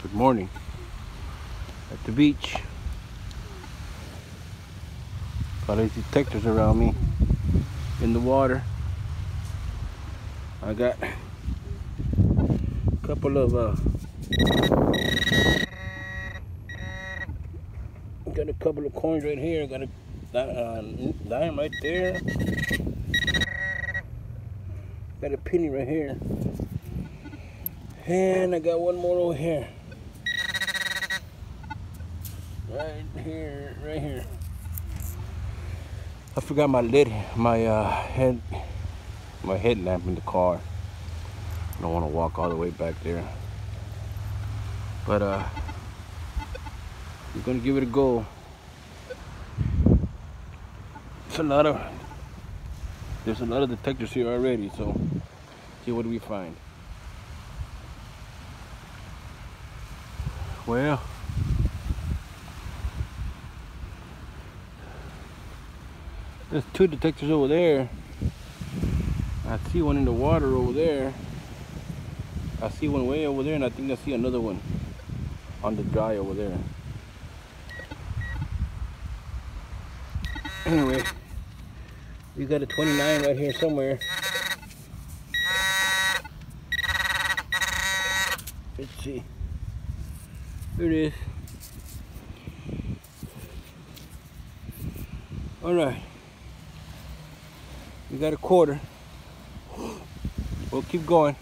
Good morning. At the beach. Got these detectors around me in the water. I got a couple of uh got a couple of coins right here. Got a uh, dime right there. Got a penny right here. And I got one more over here. Right here, right here. I forgot my lid, my uh, head, my headlamp in the car. I don't want to walk all the way back there. But uh, we're gonna give it a go. It's a lot of, there's a lot of detectors here already, so see what do we find. Well, there's two detectors over there. I see one in the water over there. I see one way over there and I think I see another one on the dry over there. Anyway, we got a 29 right here somewhere. Let's see. Here it is. All right. We got a quarter. We'll keep going.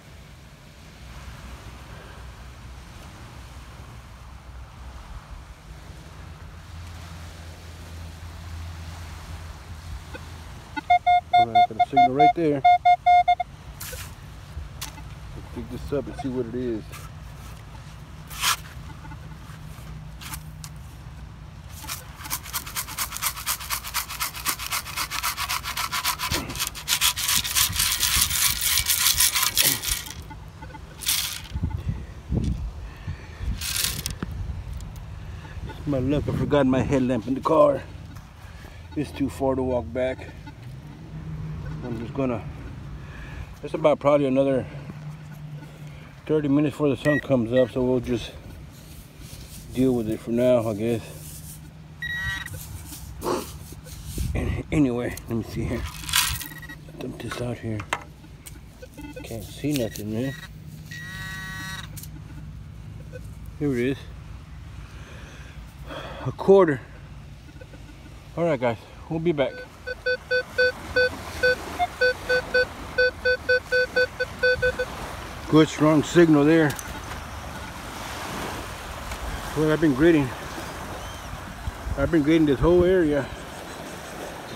All right, got a signal right there. Let's pick this up and see what it is. My luck, I forgot my headlamp in the car. It's too far to walk back. I'm just gonna, it's about probably another 30 minutes before the sun comes up, so we'll just deal with it for now, I guess. And anyway, let me see here. Dump this out here. Can't see nothing, man. Here it is a quarter. All right, guys, we'll be back. Good strong signal there. Well, I've been grading. I've been grading this whole area.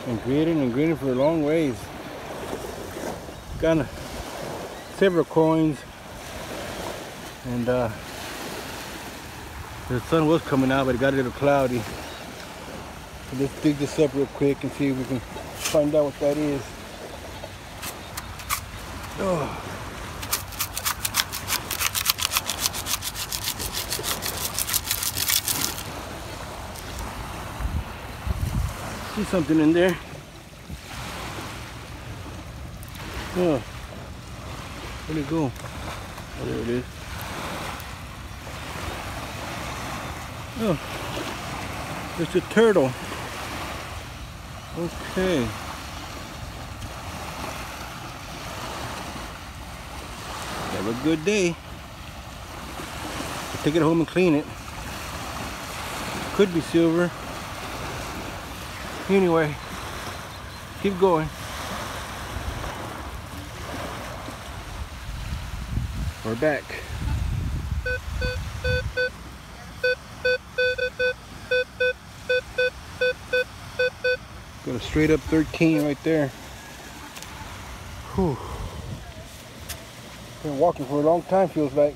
And grading and grading for a long ways. Got several coins. And uh, the sun was coming out, but it got a little cloudy. So let's dig this up real quick and see if we can find out what that is. Oh. See something in there. Oh. Where'd it go? Oh, there it is. Oh, it's a turtle. Okay. Have a good day. Take it home and clean it. Could be silver. Anyway, keep going. We're back. Straight up 13 right there. Whew. Been walking for a long time, feels like.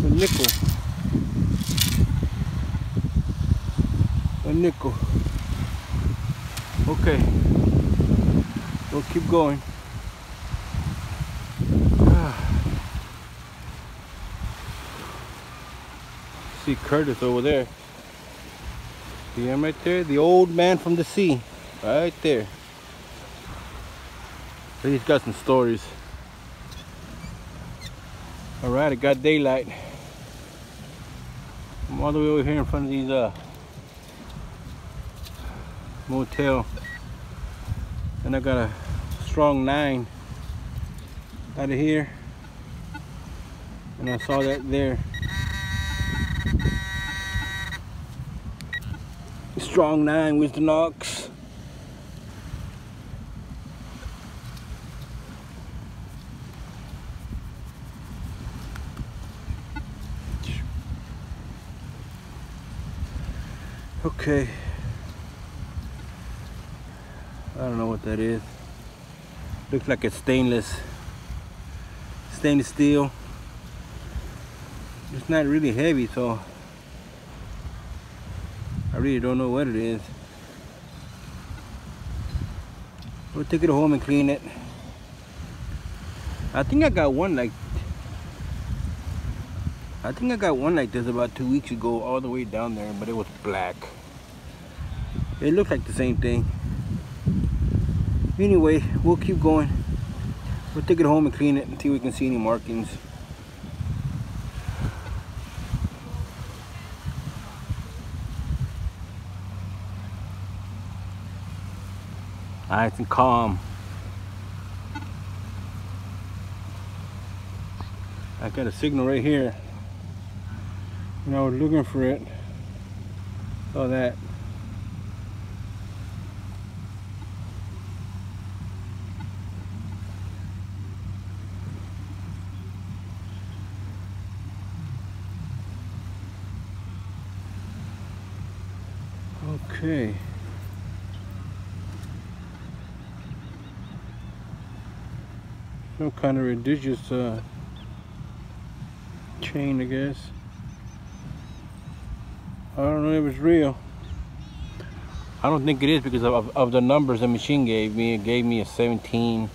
A nickel. A nickel. Okay. We'll keep going. See Curtis over there. See him right there? The old man from the sea. Right there. He's got some stories. Alright, it got daylight. I'm all the way over here in front of these uh motel. And I got a strong nine out of here. And I saw that there. Strong nine with the Nox. Okay. I don't know what that is. Looks like it's stainless. Stainless steel. It's not really heavy, so really don't know what it is. We'll take it home and clean it. I think I got one like I think I got one like this about two weeks ago all the way down there but it was black it looked like the same thing anyway we'll keep going we'll take it home and clean it and see if we can see any markings nice and calm. I got a signal right here. And I was looking for it saw that. Okay. Some kind of religious uh, chain, I guess. I don't know if it's real. I don't think it is because of, of the numbers the machine gave me. It gave me a 17,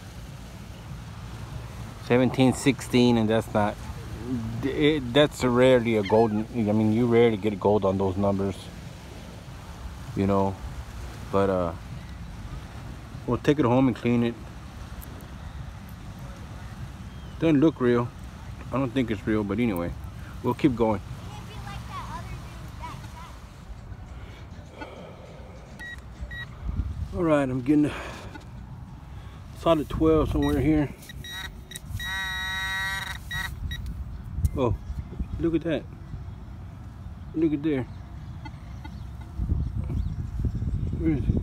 17, 16, and that's not, it, that's rarely a golden, I mean, you rarely get gold on those numbers you know but uh we'll take it home and clean it doesn't look real. I don't think it's real but anyway we'll keep going. All right I'm getting solid 12 somewhere here. Oh look at that. Look at there. Where is it?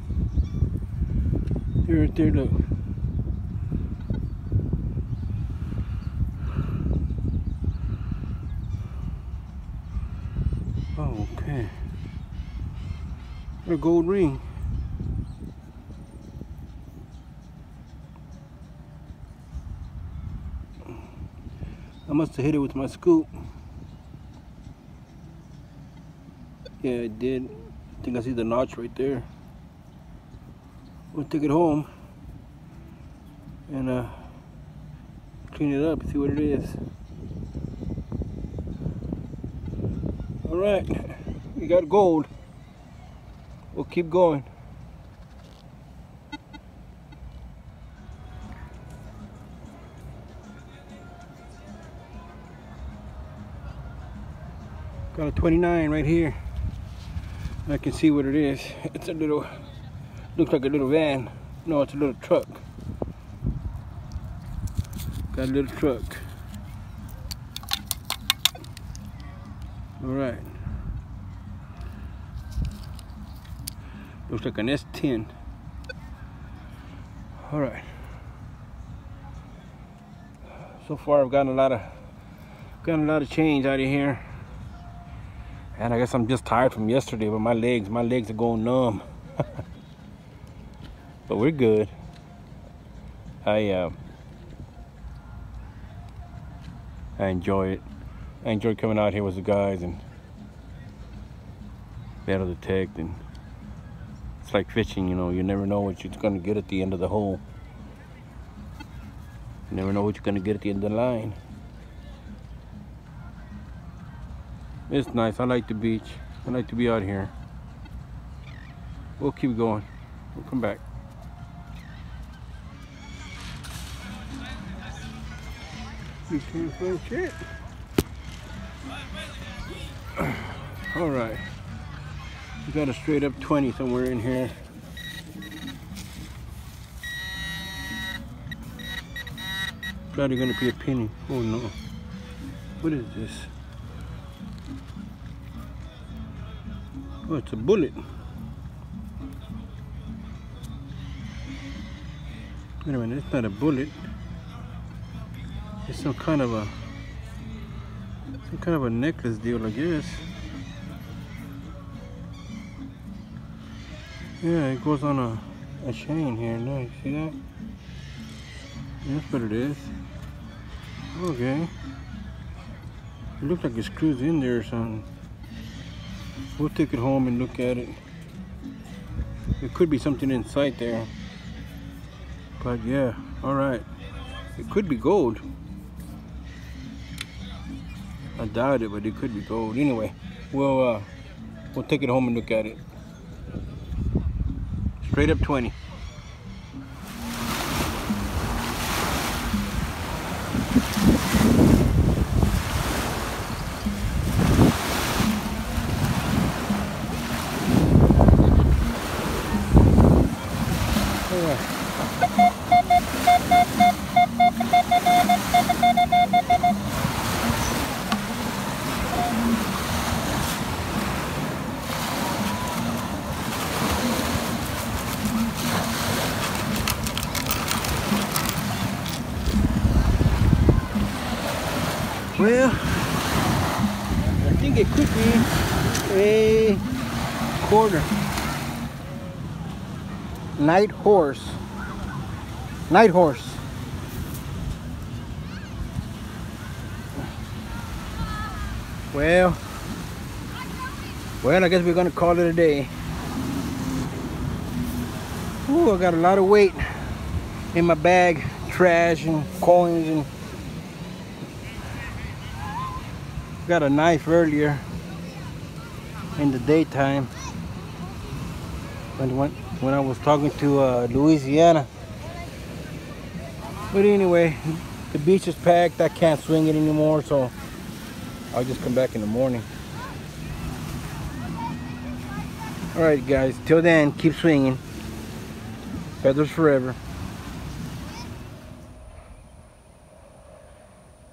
Here, right there, look. Okay. A gold ring. I must have hit it with my scoop. Yeah, I did. I think I see the notch right there we'll take it home and uh, clean it up, see what it is. All right, we got gold. We'll keep going. Got a 29 right here. I can see what it is. It's a little Looks like a little van. No, it's a little truck. Got a little truck. All right. Looks like an S10. All right. So far, I've gotten a lot of gotten a lot of change out of here. And I guess I'm just tired from yesterday, but my legs, my legs are going numb. but we're good. I uh, I enjoy it. I enjoyed coming out here with the guys and battle detect and it's like fishing, you know, you never know what you're gonna get at the end of the hole. You never know what you're gonna get at the end of the line. It's nice. I like the beach. I like to be out here. We'll keep going. We'll come back. You can't shit. All right. We got a straight up 20 somewhere in here. Probably gonna be a penny. Oh no. What is this? Oh, it's a bullet. Wait a minute, it's not a bullet. It's some kind of a some kind of a necklace deal, I guess. Yeah, it goes on a, a chain here. Nice, see that? That's what it is. Okay. It looks like it screws in there or something. We'll take it home and look at it. There could be something inside there. But yeah, alright. It could be gold. I doubt it, but it could be gold. Anyway, we'll uh, we'll take it home and look at it. Straight up 20. Well, I think it could be a quarter. Night horse. Night horse. Well, well, I guess we're gonna call it a day. Ooh, I got a lot of weight in my bag, trash and coins and got a knife earlier in the daytime when when, when I was talking to uh, Louisiana. But anyway, the beach is packed. I can't swing it anymore, so I'll just come back in the morning. All right, guys. Till then, keep swinging. Feathers forever.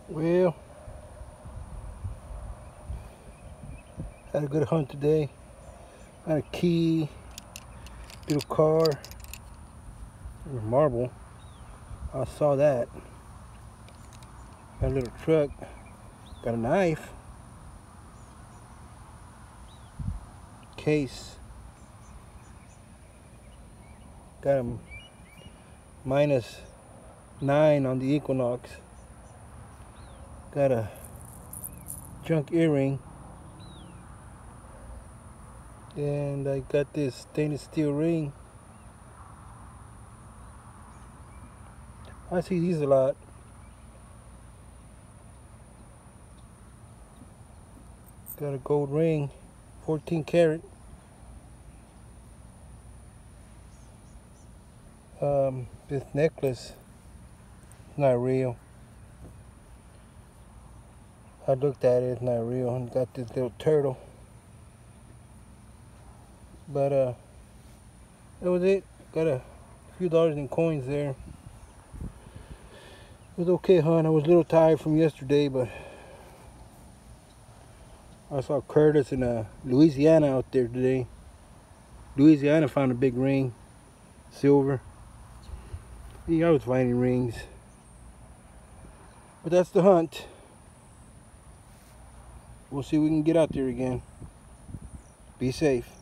Well. Had a good hunt today. Got a key, little car, marble. I saw that. Got a little truck. Got a knife. Case. Got a minus nine on the Equinox. Got a junk earring and I got this stainless steel ring. I see these a lot. Got a gold ring 14 karat. Um, this necklace not real. I looked at it, it's not real. And got this little turtle but uh that was it. Got a few dollars in coins there. It was okay hon. I was a little tired from yesterday but I saw Curtis in uh, Louisiana out there today. Louisiana found a big ring silver. He always finding rings. But that's the hunt. We'll see if we can get out there again. Be safe